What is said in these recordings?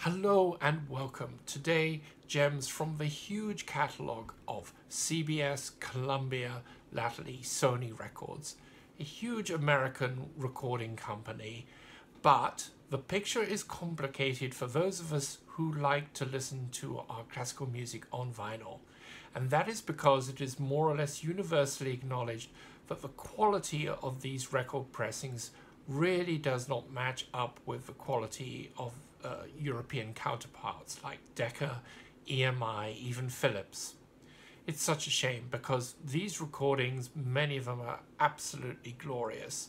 Hello and welcome. Today, gems from the huge catalogue of CBS, Columbia, latterly Sony Records, a huge American recording company. But the picture is complicated for those of us who like to listen to our classical music on vinyl. And that is because it is more or less universally acknowledged that the quality of these record pressings really does not match up with the quality of uh, European counterparts like Decca, EMI, even Philips. It's such a shame because these recordings, many of them are absolutely glorious.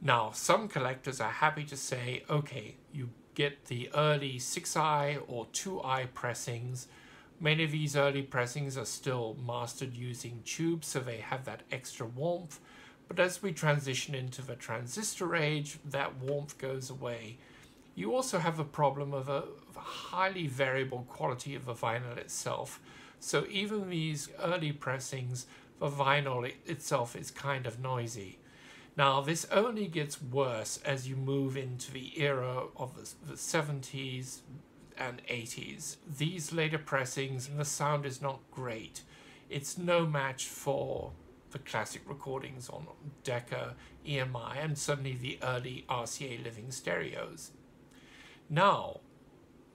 Now, some collectors are happy to say, okay, you get the early 6i or 2i pressings. Many of these early pressings are still mastered using tubes, so they have that extra warmth. But as we transition into the transistor age, that warmth goes away you also have a problem of a, highly variable quality of the vinyl itself. So even these early pressings, the vinyl it itself is kind of noisy. Now this only gets worse as you move into the era of the, the 70s and 80s. These later pressings, the sound is not great. It's no match for the classic recordings on Decca, EMI, and certainly the early RCA living stereos. Now,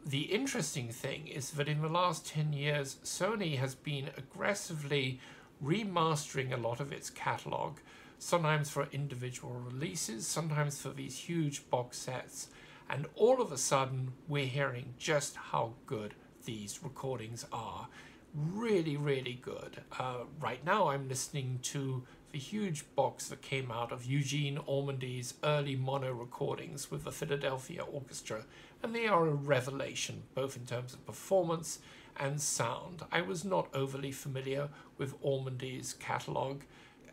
the interesting thing is that in the last 10 years, Sony has been aggressively remastering a lot of its catalog, sometimes for individual releases, sometimes for these huge box sets, and all of a sudden we're hearing just how good these recordings are. Really, really good. Uh, right now I'm listening to the huge box that came out of Eugene Ormandy's early mono recordings with the Philadelphia Orchestra, and they are a revelation, both in terms of performance and sound. I was not overly familiar with Ormandy's catalogue.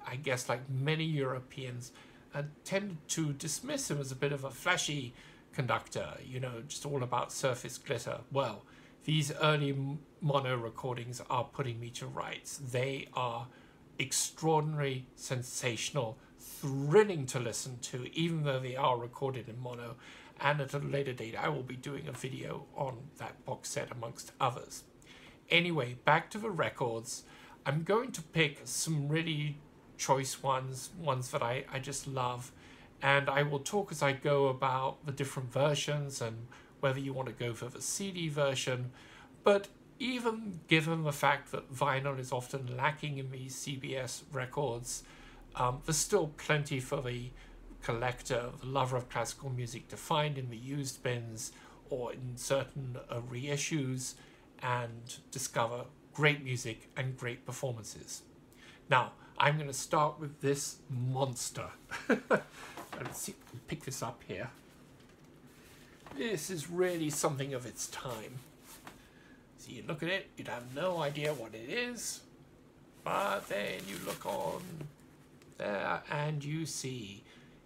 I guess, like many Europeans, uh, tended to dismiss him as a bit of a flashy conductor, you know, just all about surface glitter. Well, these early mono recordings are putting me to rights. They are extraordinary, sensational, thrilling to listen to, even though they are recorded in mono. And at a later date, I will be doing a video on that box set amongst others. Anyway, back to the records. I'm going to pick some really choice ones, ones that I, I just love. And I will talk as I go about the different versions and whether you want to go for the CD version. But even given the fact that vinyl is often lacking in these CBS records, um, there's still plenty for the collector, the lover of classical music to find in the used bins or in certain uh, reissues and discover great music and great performances. Now, I'm going to start with this monster. Let's see, pick this up here. This is really something of its time. So you. Look at it, you'd have no idea what it is, but then you look on there and you see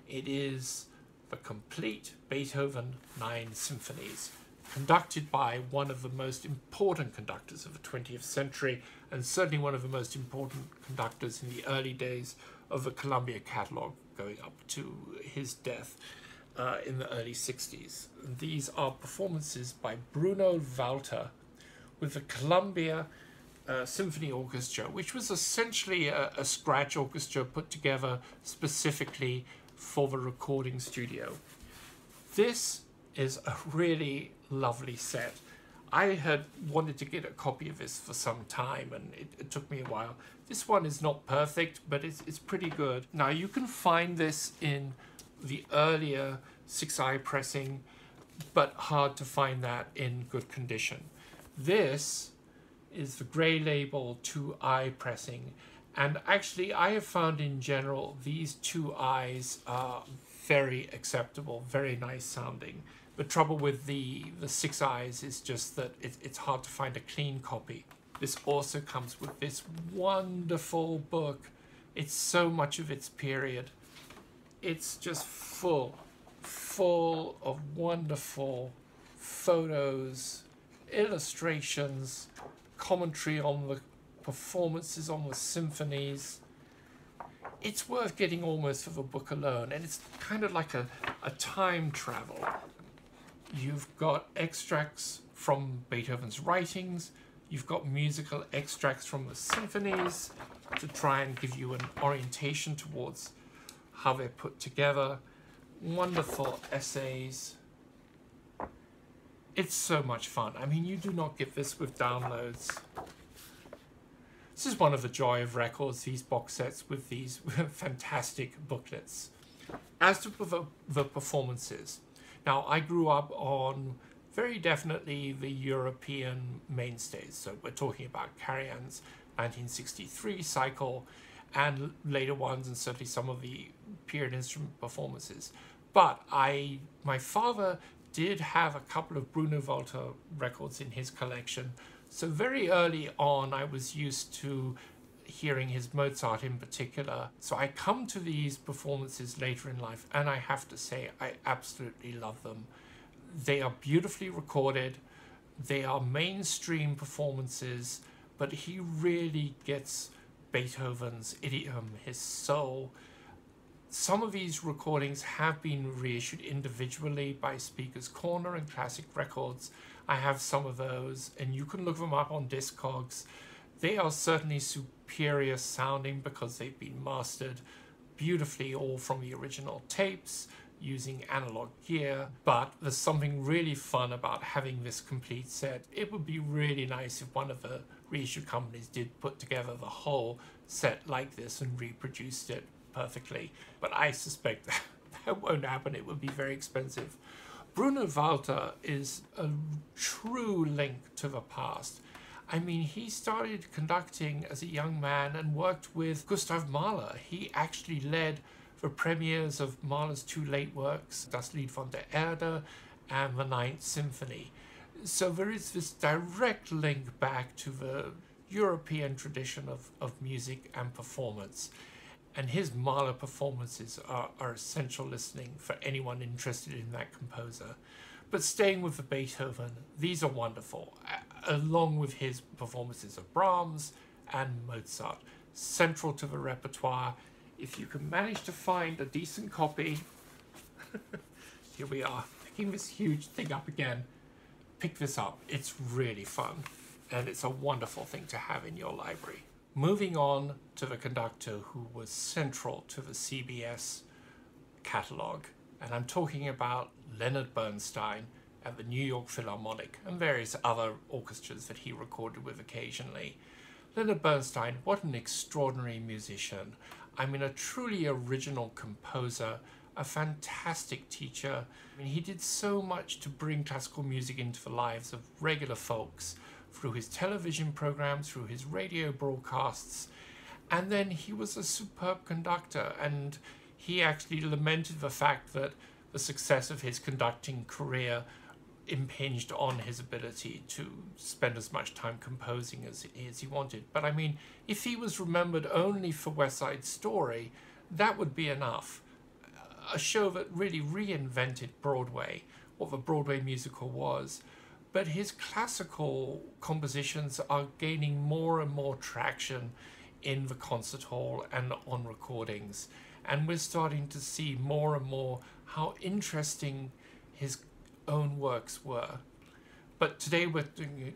it is the complete Beethoven Nine Symphonies, conducted by one of the most important conductors of the 20th century, and certainly one of the most important conductors in the early days of the Columbia catalog, going up to his death uh, in the early 60s. These are performances by Bruno Walter with the Columbia uh, Symphony Orchestra, which was essentially a, a scratch orchestra put together specifically for the recording studio. This is a really lovely set. I had wanted to get a copy of this for some time and it, it, took me a while. This one is not perfect, but it's, it's pretty good. Now you can find this in the earlier 6i pressing, but hard to find that in good condition. This is the Grey Label 2i pressing. And actually, I have found in general, these two eyes are very acceptable, very nice sounding. The trouble with the, the six eyes is just that it, it's hard to find a clean copy. This also comes with this wonderful book. It's so much of its period. It's just full, full of wonderful photos, illustrations, commentary on the performances on the symphonies. It's worth getting almost for the book alone, and it's kind of like a, a time travel. You've got extracts from Beethoven's writings. You've got musical extracts from the symphonies to try and give you an orientation towards how they're put together. Wonderful essays. It's so much fun. I mean, you do not get this with downloads. This is one of the joy of records, these box sets with these fantastic booklets. As to the, the performances, now I grew up on very definitely the European mainstays. So we're talking about Karajan's 1963 cycle and later ones and certainly some of the period instrument performances. But I, my father did have a couple of Bruno Walter records in his collection. So very early on, I was used to hearing his Mozart in particular. So I come to these performances later in life, and I have to say, I absolutely love them. They are beautifully recorded, they are mainstream performances, but he really gets Beethoven's idiom, his soul. Some of these recordings have been reissued individually by Speaker's Corner and Classic Records. I have some of those, and you can look them up on Discogs. They are certainly superior sounding because they've been mastered beautifully all from the original tapes using analog gear, but there's something really fun about having this complete set. It would be really nice if one of the reissue companies did put together the whole set like this and reproduced it perfectly, but I suspect that, won't happen. It would be very expensive. Bruno Walter is a true link to the past. I mean, he started conducting as a young man and worked with Gustav Mahler. He actually led the premieres of Mahler's two late works, Das Lied von der Erde and the Ninth Symphony. So there is this direct link back to the European tradition of, of music and performance. And his Mahler performances are, are essential listening for anyone interested in that composer. But staying with the Beethoven, these are wonderful, along with his performances of Brahms and Mozart. Central to the repertoire. If you can manage to find a decent copy, here we are, picking this huge thing up again. Pick this up, it's really fun, and it's a wonderful thing to have in your library. Moving on to the conductor who was central to the CBS catalogue, and I'm talking about Leonard Bernstein at the New York Philharmonic and various other orchestras that he recorded with occasionally. Leonard Bernstein, what an extraordinary musician. I mean, a truly original composer, a fantastic teacher. I mean, he did so much to bring classical music into the lives of regular folks through his television programs, through his radio broadcasts. And then he was a superb conductor, and he actually lamented the fact that the success of his conducting career impinged on his ability to spend as much time composing as, as he wanted. But I mean, if he was remembered only for West Side Story, that would be enough. A show that really reinvented Broadway, what the Broadway musical was. But his classical compositions are gaining more and more traction in the concert hall and on recordings. And we're starting to see more and more how interesting his own works were. But today we're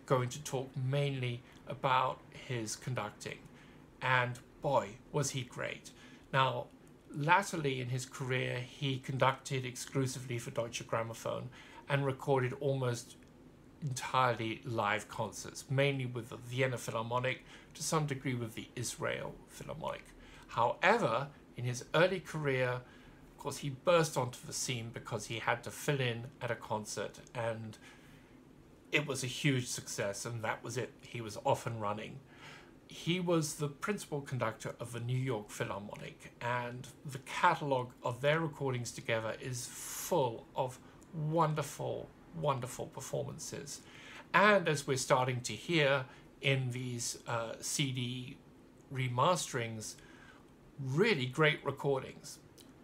going to talk mainly about his conducting. And boy, was he great. Now, latterly in his career, he conducted exclusively for Deutsche Grammophon and recorded almost entirely live concerts, mainly with the Vienna Philharmonic, to some degree with the Israel Philharmonic. However, in his early career, of course, he burst onto the scene because he had to fill in at a concert, and it was a huge success, and that was it. He was off and running. He was the principal conductor of the New York Philharmonic, and the catalogue of their recordings together is full of wonderful, wonderful performances. And as we're starting to hear in these uh, CD remasterings, really great recordings.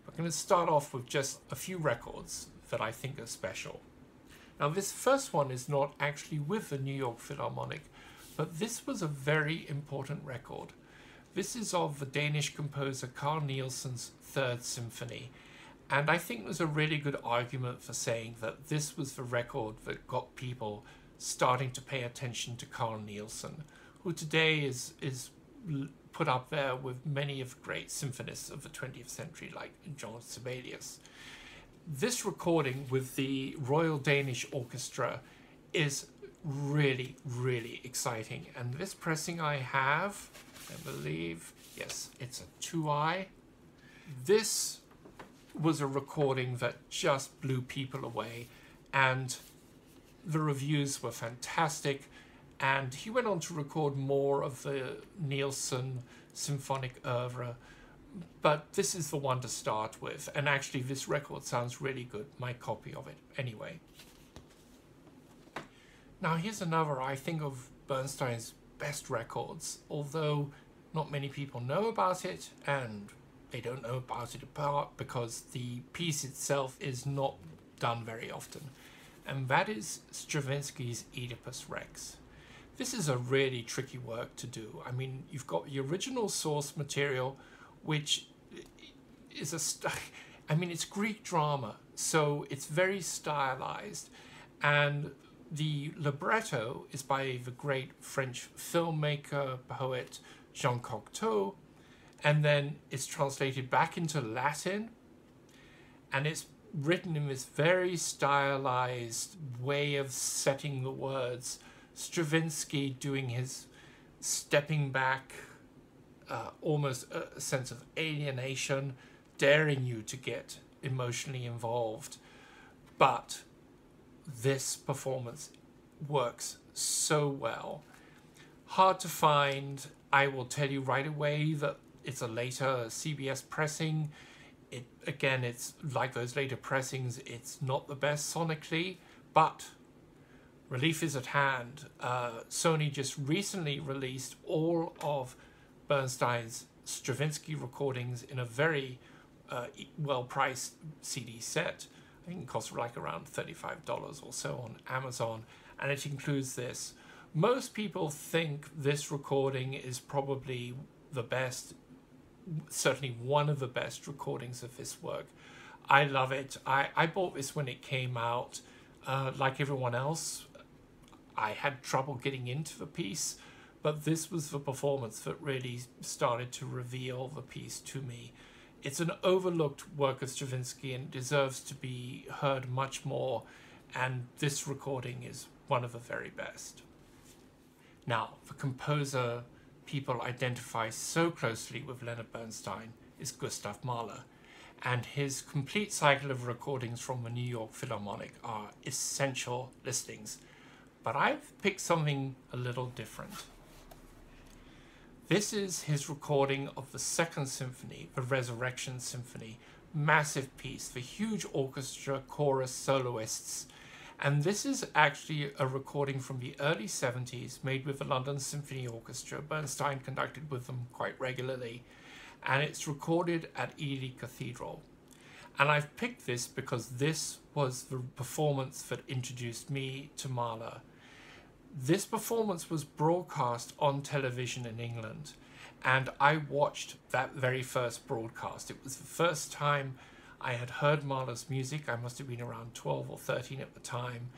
I'm going to start off with just a few records that I think are special. Now, this first one is not actually with the New York Philharmonic, but this was a very important record. This is of the Danish composer Carl Nielsen's Third Symphony, And I think there's a really good argument for saying that this was the record that got people starting to pay attention to Carl Nielsen, who today is is put up there with many of the great symphonists of the 20th century, like John Sibelius. This recording with the Royal Danish Orchestra is really, really exciting. And this pressing I have, I believe, yes, it's a 2i. This was a recording that just blew people away. And the reviews were fantastic. And he went on to record more of the Nielsen symphonic oeuvre. But this is the one to start with. And actually, this record sounds really good, my copy of it, anyway. Now, here's another I think of Bernstein's best records, although not many people know about it, and they don't know about it apart because the piece itself is not done very often, and that is Stravinsky's Oedipus Rex. This is a really tricky work to do. I mean, you've got the original source material, which is a, I mean, it's Greek drama, so it's very stylized, and the libretto is by the great French filmmaker, poet Jean Cocteau, and then it's translated back into Latin, and it's written in this very stylized way of setting the words. Stravinsky doing his stepping back, uh, almost a sense of alienation, daring you to get emotionally involved. But this performance works so well. Hard to find. I will tell you right away that it's a later CBS pressing. It again, it's like those later pressings. It's not the best sonically, but relief is at hand. Uh, Sony just recently released all of Bernstein's Stravinsky recordings in a very uh, well-priced CD set. I think it costs like around $35 or so on Amazon, and it includes this. Most people think this recording is probably the best, certainly one of the best recordings of this work. I love it. I, I bought this when it came out. Uh, like everyone else, I had trouble getting into the piece, but this was the performance that really started to reveal the piece to me. It's an overlooked work of Stravinsky and deserves to be heard much more, and this recording is one of the very best. Now, the composer people identify so closely with Leonard Bernstein is Gustav Mahler, and his complete cycle of recordings from the New York Philharmonic are essential listings. But I've picked something a little different. This is his recording of the Second Symphony, the Resurrection Symphony. Massive piece for huge orchestra, chorus, soloists. And this is actually a recording from the early 70s made with the London Symphony Orchestra. Bernstein conducted with them quite regularly. And it's recorded at Ely Cathedral. And I've picked this because this was the performance that introduced me to Mahler. This performance was broadcast on television in England, and I watched that very first broadcast. It was the first time I had heard Mahler's music. I must have been around 12 or 13 at the time.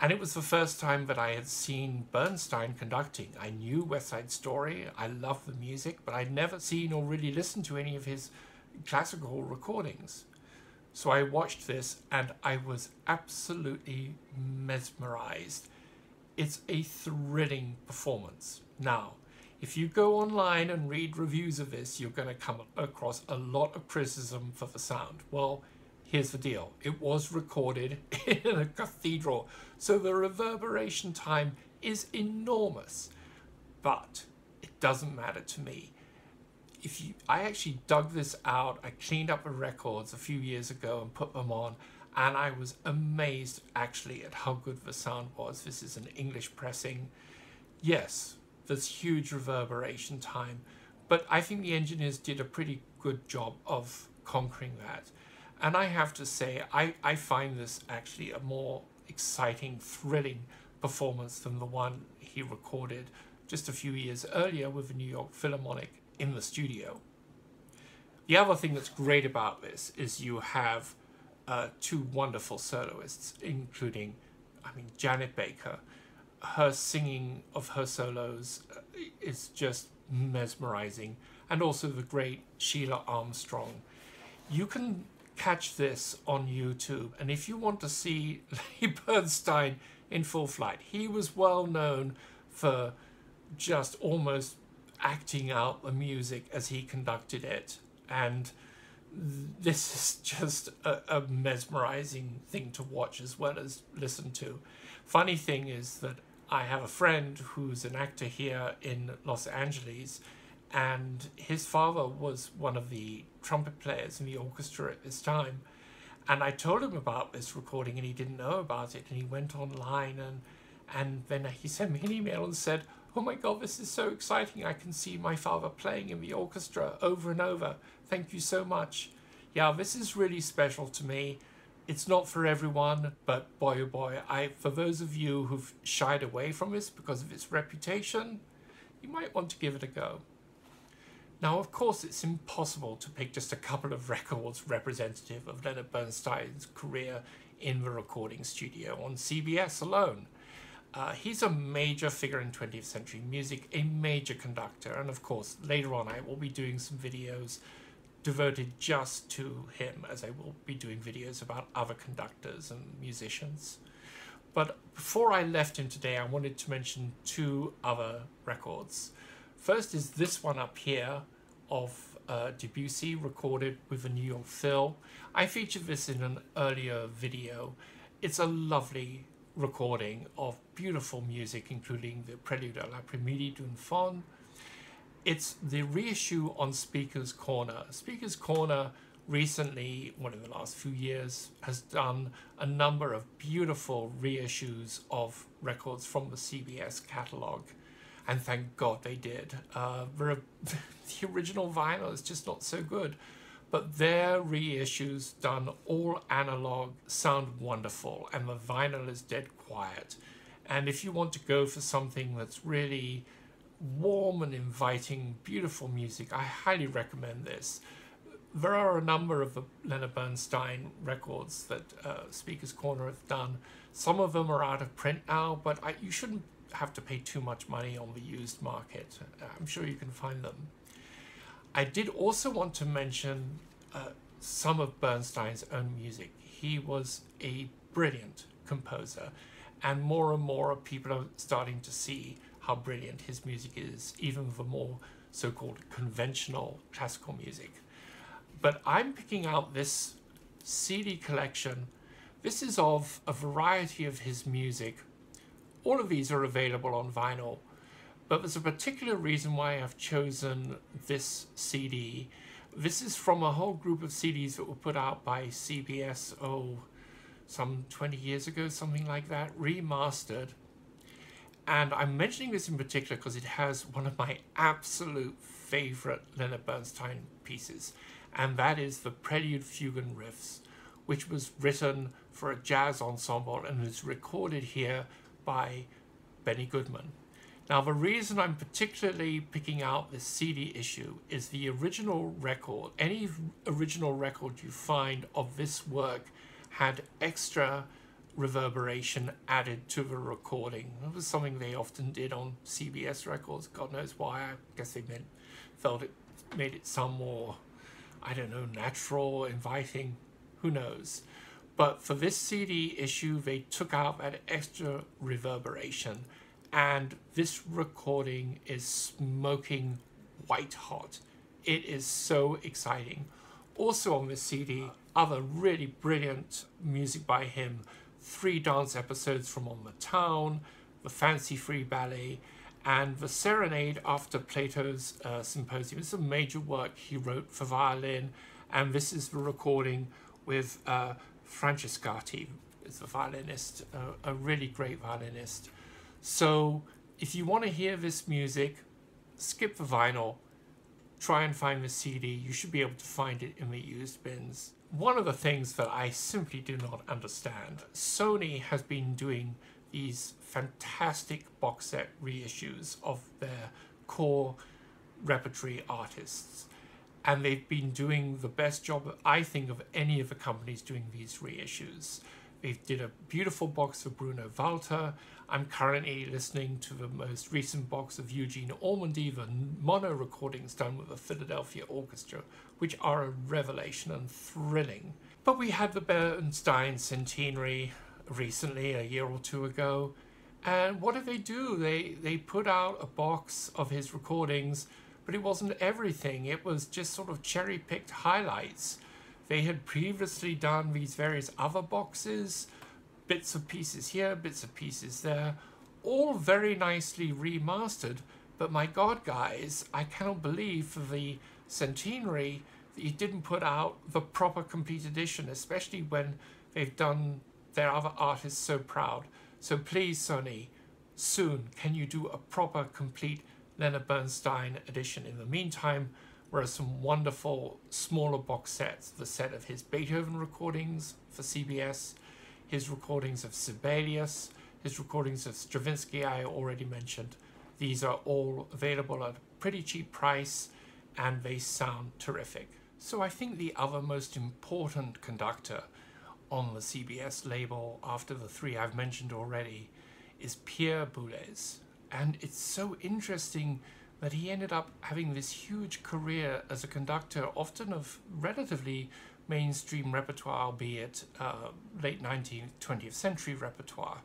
And it was the first time that I had seen Bernstein conducting. I knew West Side Story, I loved the music, but I'd never seen or really listened to any of his classical recordings. So I watched this and I was absolutely mesmerized it's a thrilling performance. Now, if you go online and read reviews of this, you're going to come across a lot of criticism for the sound. Well, here's the deal it was recorded in a cathedral, so the reverberation time is enormous. But it doesn't matter to me. If you, I actually dug this out, I cleaned up the records a few years ago and put them on, and I was amazed actually at how good the sound was. This is an English pressing. Yes, there's huge reverberation time, but I think the engineers did a pretty good job of conquering that. And I have to say, I, I find this actually a more exciting, thrilling performance than the one he recorded just a few years earlier with the New York Philharmonic in the studio. The other thing that's great about this is you have uh, two wonderful soloists, including, I mean, Janet Baker. Her singing of her solos uh, is just mesmerizing, and also the great Sheila Armstrong. You can catch this on YouTube, and if you want to see Leigh Bernstein in full flight, he was well known for just almost acting out the music as he conducted it, and this is just a, a, mesmerizing thing to watch as well as listen to. Funny thing is that I have a friend who's an actor here in Los Angeles, and his father was one of the trumpet players in the orchestra at this time. And I told him about this recording, and he didn't know about it. And he went online, and and then he sent me an email and said, "Oh my God, this is so exciting! I can see my father playing in the orchestra over and over." Thank you so much. Yeah, this is really special to me. It's not for everyone, but boy oh boy, I for those of you who've shied away from this because of its reputation, you might want to give it a go. Now, of course, it's impossible to pick just a couple of records representative of Leonard Bernstein's career in the recording studio on CBS alone. Uh, he's a major figure in 20th century music, a major conductor, and of course, later on I will be doing some videos devoted just to him, as I will be doing videos about other conductors and musicians. But before I left him today, I wanted to mention two other records. First is this one up here of uh, Debussy recorded with the New York Phil. I featured this in an earlier video. It's a lovely recording of beautiful music, including the Prelude à l'après-midi d'une faune, it's the reissue on Speaker's Corner. Speaker's Corner recently, one of the last few years, has done a number of beautiful reissues of records from the CBS catalogue. And thank God they did. Uh, the original vinyl is just not so good. But their reissues, done all analog, sound wonderful, and the vinyl is dead quiet. And if you want to go for something that's really warm and inviting, beautiful music. I highly recommend this. There are a number of Leonard Bernstein records that uh, Speaker's Corner have done. Some of them are out of print now, but I, you shouldn't have to pay too much money on the used market. I'm sure you can find them. I did also want to mention uh, some of Bernstein's own music. He was a brilliant composer, and more and more people are starting to see how brilliant his music is, even the more so-called conventional classical music. But I'm picking out this CD collection. This is of a variety of his music. All of these are available on vinyl, but there's a particular reason why I've chosen this CD. This is from a whole group of CDs that were put out by CBS, oh, some 20 years ago, something like that, remastered. And I'm mentioning this in particular because it has one of my absolute favorite Leonard Bernstein pieces, and that is the Prelude Fugue and Riffs, which was written for a jazz ensemble and is recorded here by Benny Goodman. Now, the reason I'm particularly picking out this CD issue is the original record. Any original record you find of this work had extra reverberation added to the recording. It was something they often did on CBS records. God knows why. I guess they meant, felt it made it some more, I don't know, natural, inviting. Who knows? But for this CD issue, they took out that extra reverberation, and this recording is smoking white hot. It is so exciting. Also on this CD, other really brilliant music by him three dance episodes from On the Town, the Fancy Free Ballet, and the Serenade after Plato's uh, Symposium. It's a major work he wrote for violin, and this is the recording with uh, Francescatti, is the violinist, a really great violinist. So if you want to hear this music, skip the vinyl, try and find the CD. You should be able to find it in the used bins one of the things that I simply do not understand, Sony has been doing these fantastic box set reissues of their core repertory artists. and they've been doing the best job, I think, of any of the companies doing these reissues. They did a beautiful box for Bruno Walter. I'm currently listening to the most recent box of Eugene Ormandy, the mono recordings done with the Philadelphia Orchestra, which are a revelation and thrilling. But we had the Bernstein centenary recently, a year or two ago, and what did they do? They they put out a box of his recordings, but it wasn't everything. It was just sort of cherry picked highlights. They had previously done these various other boxes, bits of pieces here, bits of pieces there, all very nicely remastered. But my God, guys, I cannot believe for the centenary that you didn't put out the proper complete edition, especially when they've done their other artists so proud. So please, Sony, soon can you do a proper, complete Leonard Bernstein edition? In the meantime, there are some wonderful smaller box sets. The set of his Beethoven recordings for CBS, his recordings of Sibelius, his recordings of Stravinsky I already mentioned. These are all available at a pretty cheap price and they sound terrific. So I think the other most important conductor on the CBS label after the three I've mentioned already is Pierre Boulez. And it's so interesting that he ended up having this huge career as a conductor, often of relatively mainstream repertoire, albeit uh, late 19th, 20th century repertoire.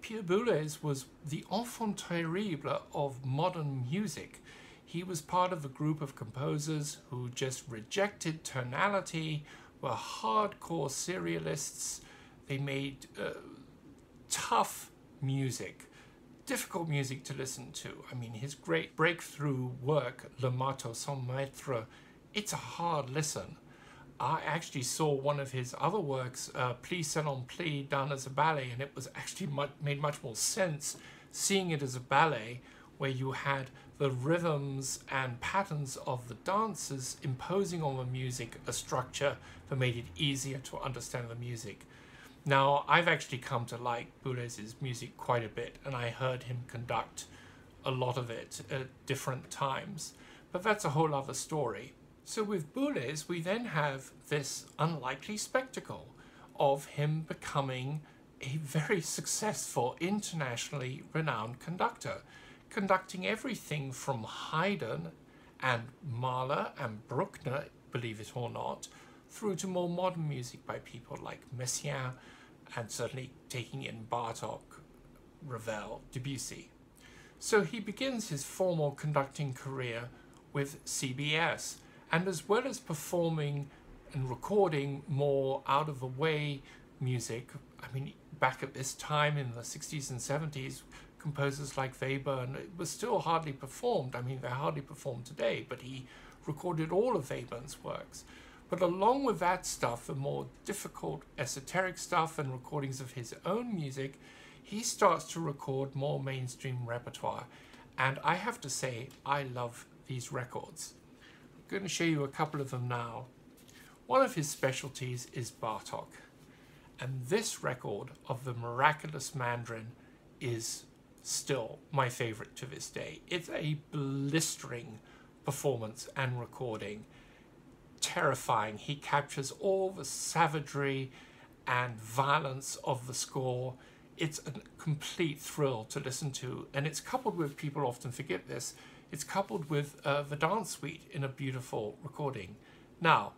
Pierre Boulez was the enfant terrible of modern music. He was part of a group of composers who just rejected tonality, were hardcore serialists. They made uh, tough music, difficult music to listen to. I mean, his great breakthrough work, Le Marteau sans Maître, it's a hard listen. I actually saw one of his other works, uh, Pli Selon Pli, done as a ballet, and it was actually much, made much more sense seeing it as a ballet where you had the rhythms and patterns of the dancers imposing on the music a structure that made it easier to understand the music. Now, I've actually come to like Boulez's music quite a bit, and I heard him conduct a lot of it at different times, but that's a whole other story. So with Boulez, we then have this unlikely spectacle of him becoming a very successful, internationally renowned conductor conducting everything from Haydn and Mahler and Bruckner, believe it or not, through to more modern music by people like Messiaen and certainly taking in Bartok, Ravel, Debussy. So he begins his formal conducting career with CBS, and as well as performing and recording more out of the way music, I mean, back at this time in the 60s and 70s, composers like Webern, it was still hardly performed. I mean, they're hardly performed today, but he recorded all of Webern's works. But along with that stuff, the more difficult esoteric stuff and recordings of his own music, he starts to record more mainstream repertoire. And I have to say, I love these records. I'm going to show you a couple of them now. One of his specialties is Bartok. And this record of the Miraculous Mandarin is still my favorite to this day. It's a blistering performance and recording. Terrifying. He captures all the savagery and violence of the score. It's a complete thrill to listen to, and it's coupled with, people often forget this, it's coupled with uh, the dance suite in a beautiful recording. Now,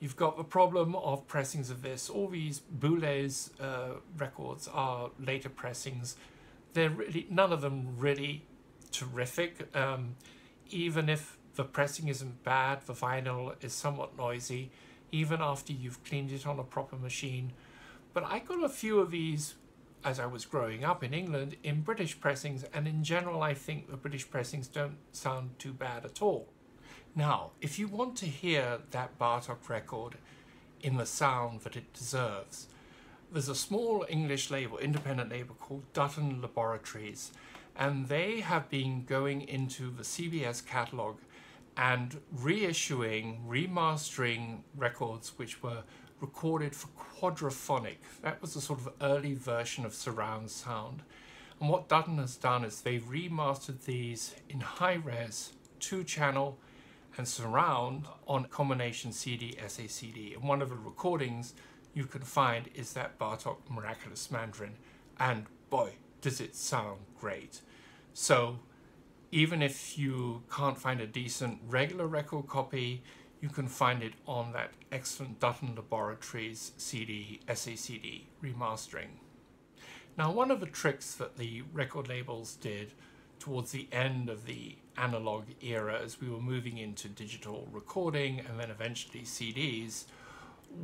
you've got the problem of pressings of this. All these Boulez uh, records are later pressings they're really none of them really terrific. Um, even if the pressing isn't bad, the vinyl is somewhat noisy, even after you've cleaned it on a proper machine. But I got a few of these as I was growing up in England in British pressings, and in general, I think the British pressings don't sound too bad at all. Now, if you want to hear that Bartok record in the sound that it deserves, there's a small English label, independent label called Dutton Laboratories, and they have been going into the CBS catalog and reissuing, remastering records which were recorded for quadraphonic. That was a sort of early version of surround sound. And what Dutton has done is they've remastered these in high res, two channel, and surround on combination CD, SACD. And one of the recordings you can find is that Bartok Miraculous Mandarin. And boy, does it sound great. So even if you can't find a decent regular record copy, you can find it on that excellent Dutton Laboratories CD, SACD remastering. Now, one of the tricks that the record labels did towards the end of the analog era as we were moving into digital recording and then eventually CDs,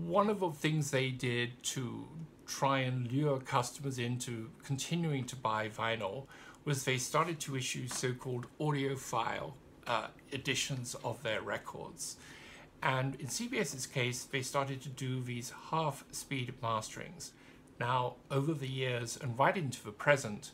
one of the things they did to try and lure customers into continuing to buy vinyl was they started to issue so-called audiophile uh, editions of their records. And in CBS's case, they started to do these half-speed masterings. Now, over the years and right into the present,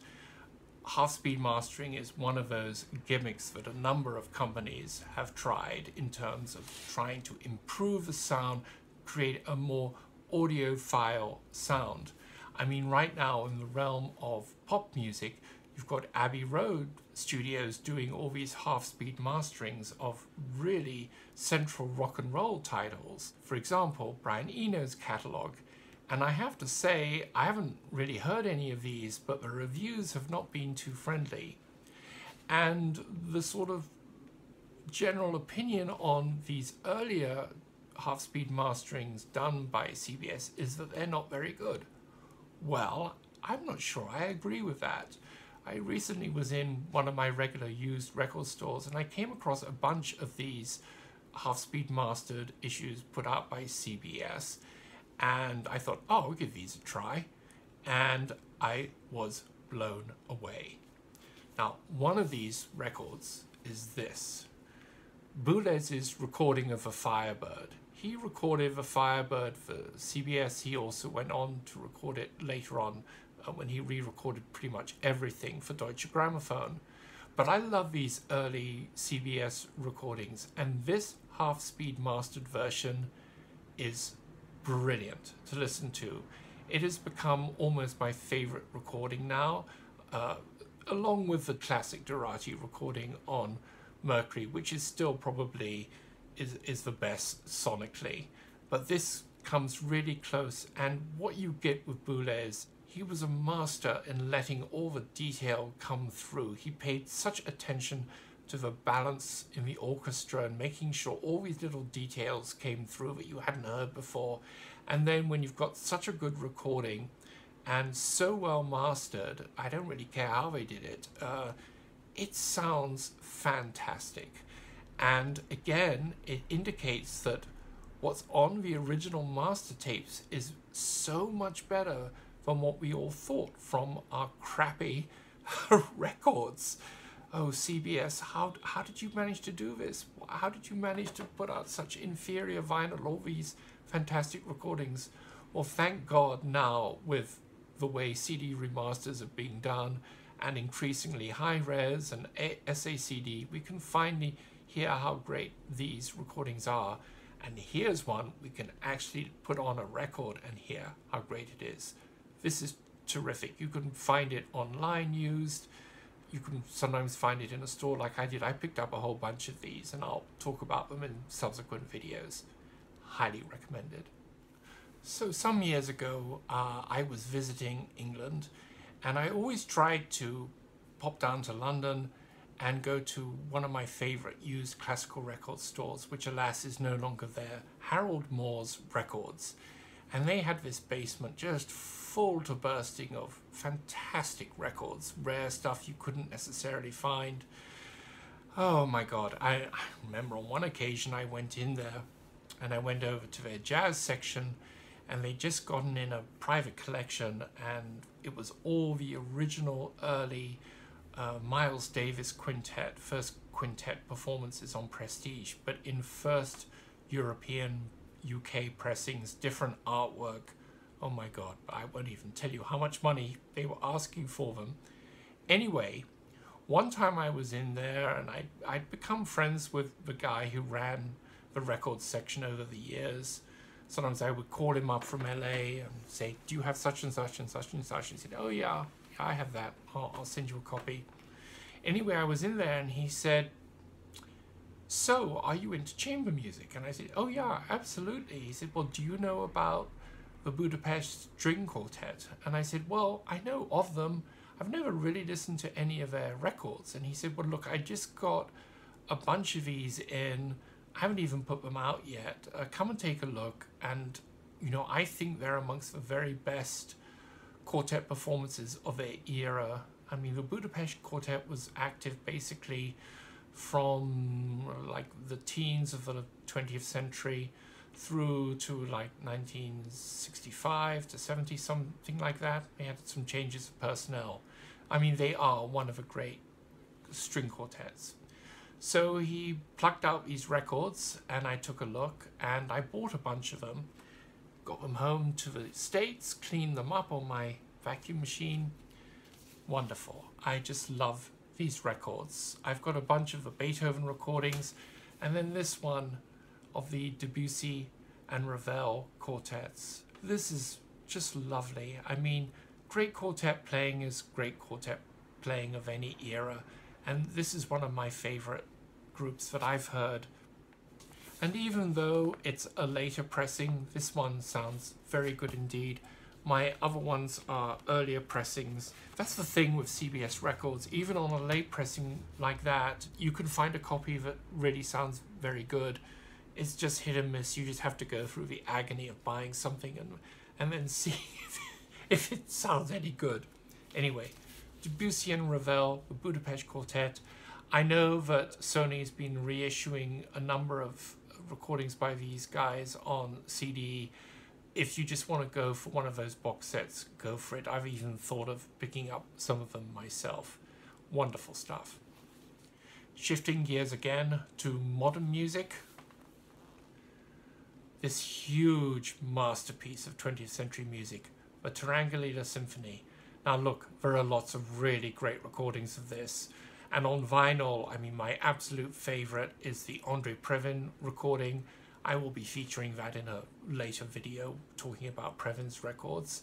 half-speed mastering is one of those gimmicks that a number of companies have tried in terms of trying to improve the sound, create a more audiophile sound. I mean, right now in the realm of pop music, you've got Abbey Road Studios doing all these half-speed masterings of really central rock and roll titles. For example, Brian Eno's catalog and I have to say, I haven't really heard any of these, but the reviews have not been too friendly. And the sort of general opinion on these earlier half-speed masterings done by CBS is that they're not very good. Well, I'm not sure I agree with that. I recently was in one of my regular used record stores and I came across a bunch of these half-speed mastered issues put out by CBS and I thought, oh, I'll give these a try. And I was blown away. Now, one of these records is this. Boulez's recording of a Firebird. He recorded the Firebird for CBS. He also went on to record it later on uh, when he re-recorded pretty much everything for Deutsche Grammophon. But I love these early CBS recordings, and this half-speed mastered version is brilliant to listen to. It has become almost my favorite recording now, uh, along with the classic Dorati recording on Mercury, which is still probably is, is the best sonically. But this comes really close, and what you get with Boulez, he was a master in letting all the detail come through. He paid such attention to the balance in the orchestra and making sure all these little details came through that you hadn't heard before. And then when you've got such a good recording and so well mastered, I don't really care how they did it, uh, it sounds fantastic. And again, it indicates that what's on the original master tapes is so much better than what we all thought from our crappy records oh CBS, how how did you manage to do this? How did you manage to put out such inferior vinyl, all these fantastic recordings? Well, thank God now with the way CD remasters are being done and increasingly high res and SACD, we can finally hear how great these recordings are. And here's one we can actually put on a record and hear how great it is. This is terrific. You can find it online used you can sometimes find it in a store like I did. I picked up a whole bunch of these and I'll talk about them in subsequent videos. Highly recommended. So some years ago, uh, I was visiting England and I always tried to pop down to London and go to one of my favorite used classical record stores, which alas is no longer there, Harold Moore's Records. And they had this basement just full to bursting of fantastic records, rare stuff you couldn't necessarily find. Oh my god, I, I, remember on one occasion I went in there and I went over to their jazz section and they'd just gotten in a private collection and it was all the original early uh, Miles Davis quintet, first quintet performances on Prestige, but in first European UK pressings, different artwork. Oh my god, I won't even tell you how much money they were asking for them. Anyway, one time I was in there and I, I'd become friends with the guy who ran the record section over the years. Sometimes I would call him up from LA and say, do you have such and such and such and such? And he said, oh yeah, yeah I have that. I'll, I'll send you a copy. Anyway, I was in there and he said, So, are you into chamber music? And I said, Oh, yeah, absolutely. He said, Well, do you know about the Budapest String Quartet? And I said, Well, I know of them. I've never really listened to any of their records. And he said, Well, look, I just got a bunch of these in. I haven't even put them out yet. Uh, come and take a look. And, you know, I think they're amongst the very best quartet performances of their era. I mean, the Budapest Quartet was active basically from like the teens of the 20th century through to like 1965 to 70, something like that. They had some changes of personnel. I mean, they are one of the great string quartets. So he plucked out these records and I took a look and I bought a bunch of them, got them home to the States, cleaned them up on my vacuum machine. Wonderful. I just love these records. I've got a bunch of the Beethoven recordings and then this one of the Debussy and Ravel quartets. This is just lovely. I mean, great quartet playing is great quartet playing of any era and this is one of my favorite groups that I've heard. And even though it's a later pressing, this one sounds very good indeed. My other ones are earlier pressings. That's the thing with CBS records. Even on a late pressing like that, you can find a copy that really sounds very good. It's just hit and miss. You just have to go through the agony of buying something and and then see if, if it sounds any good. Anyway, Debussy and Ravel, the Budapest Quartet. I know that Sony's been reissuing a number of recordings by these guys on CD. If you just want to go for one of those box sets, go for it. I've even thought of picking up some of them myself. Wonderful stuff. Shifting gears again to modern music. This huge masterpiece of 20th century music, the Turangalila Symphony. Now, look, there are lots of really great recordings of this. And on vinyl, I mean, my absolute favorite is the Andre Previn recording. I will be featuring that in a later video talking about Previn's records.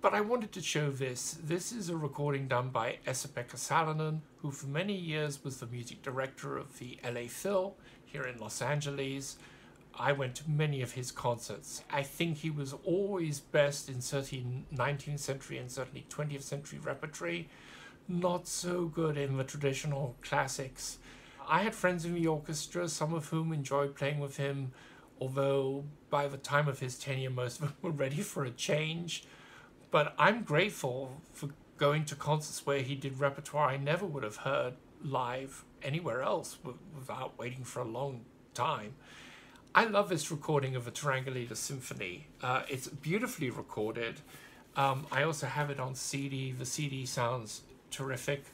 But I wanted to show this. This is a recording done by Esa-Pekka Salonen, who for many years was the music director of the LA Phil here in Los Angeles. I went to many of his concerts. I think he was always best in certain 19th century and certainly 20th century repertory, not so good in the traditional classics. I had friends in the orchestra, some of whom enjoyed playing with him, although by the time of his tenure, most of them were ready for a change. But I'm grateful for going to concerts where he did repertoire I never would have heard live anywhere else without waiting for a long time. I love this recording of a Turangalila Symphony. Uh, it's beautifully recorded. Um, I also have it on CD. The CD sounds terrific.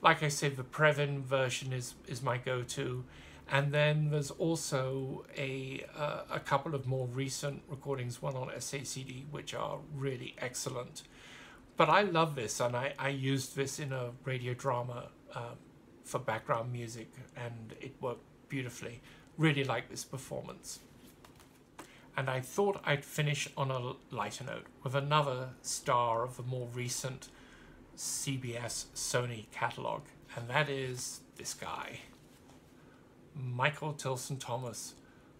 Like I said, the Previn version is, is my go-to. And then there's also a, uh, a couple of more recent recordings, one on SACD, which are really excellent. But I love this, and I, I used this in a radio drama uh, for background music, and it worked beautifully really like this performance. And I thought I'd finish on a lighter note with another star of the more recent CBS Sony catalog, and that is this guy, Michael Tilson Thomas.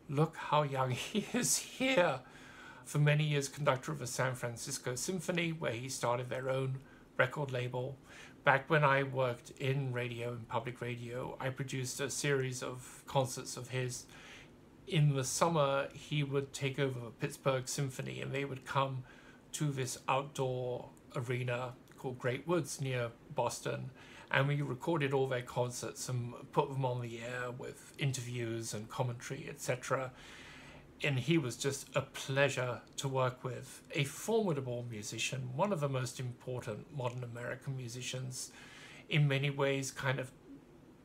Look how young he is here. For many years, conductor of the San Francisco Symphony, where he started their own record label. Back when I worked in radio and public radio, I produced a series of concerts of his. In the summer, he would take over the Pittsburgh Symphony and they would come to this outdoor arena called Great Woods near Boston. And we recorded all their concerts and put them on the air with interviews and commentary, etc and he was just a pleasure to work with. A formidable musician, one of the most important modern American musicians, in many ways, kind of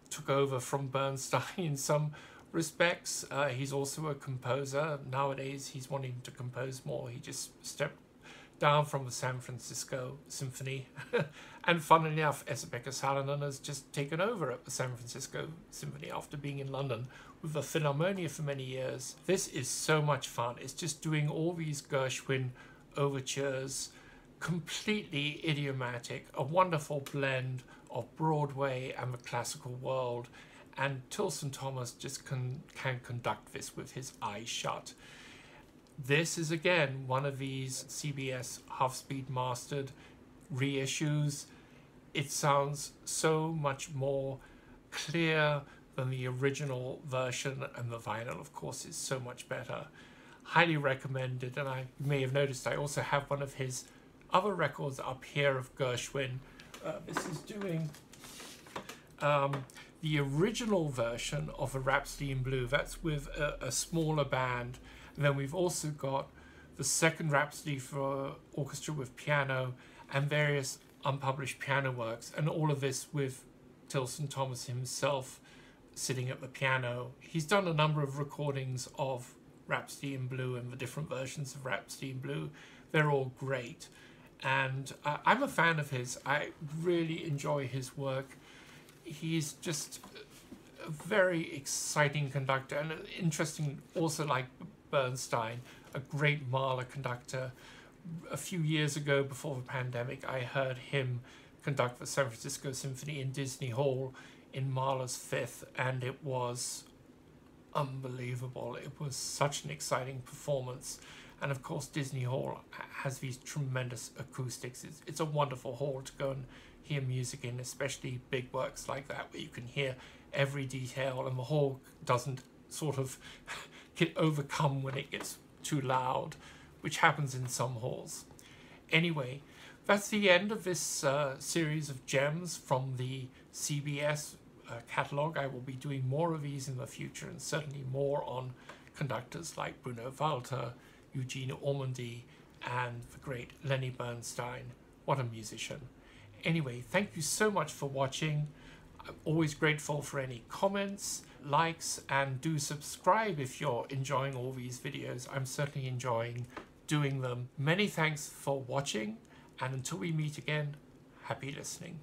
took over from Bernstein in some respects. Uh, he's also a composer. Nowadays, he's wanting to compose more. He just stepped down from the San Francisco Symphony. and funnily enough, Esa-Pekka Salonen has just taken over at the San Francisco Symphony after being in London with the Philharmonia for many years. This is so much fun. It's just doing all these Gershwin overtures, completely idiomatic, a wonderful blend of Broadway and the classical world. and Tilson Thomas just can, can conduct this with his eyes shut. This is again one of these CBS half speed mastered reissues. It sounds so much more clear than the original version, and the vinyl, of course, is so much better. Highly recommended, and I may have noticed I also have one of his other records up here of Gershwin. Uh, this is doing um, the original version of a Rhapsody in Blue. That's with a, a smaller band. And then we've also got the second Rhapsody for orchestra with piano and various unpublished piano works, and all of this with Tilson Thomas himself sitting at the piano. He's done a number of recordings of Rhapsody in Blue and the different versions of Rhapsody in Blue. They're all great. And uh, I'm a fan of his. I really enjoy his work. He's just a very exciting conductor and interesting, also like Bernstein, a great Mahler conductor. A few years ago, before the pandemic, I heard him conduct the San Francisco Symphony in Disney Hall in Mahler's Fifth, and it was unbelievable. It was such an exciting performance. And of course, Disney Hall has these tremendous acoustics. It's, it's a wonderful hall to go and hear music in, especially big works like that, where you can hear every detail and the hall doesn't sort of get overcome when it gets too loud, which happens in some halls. Anyway, that's the end of this uh, series of gems from the CBS uh, catalog. I will be doing more of these in the future and certainly more on conductors like Bruno Walter, Eugene Ormandy, and the great Lenny Bernstein. What a musician. Anyway, thank you so much for watching. I'm always grateful for any comments, likes, and do subscribe if you're enjoying all these videos. I'm certainly enjoying doing them. Many thanks for watching, and until we meet again, happy listening.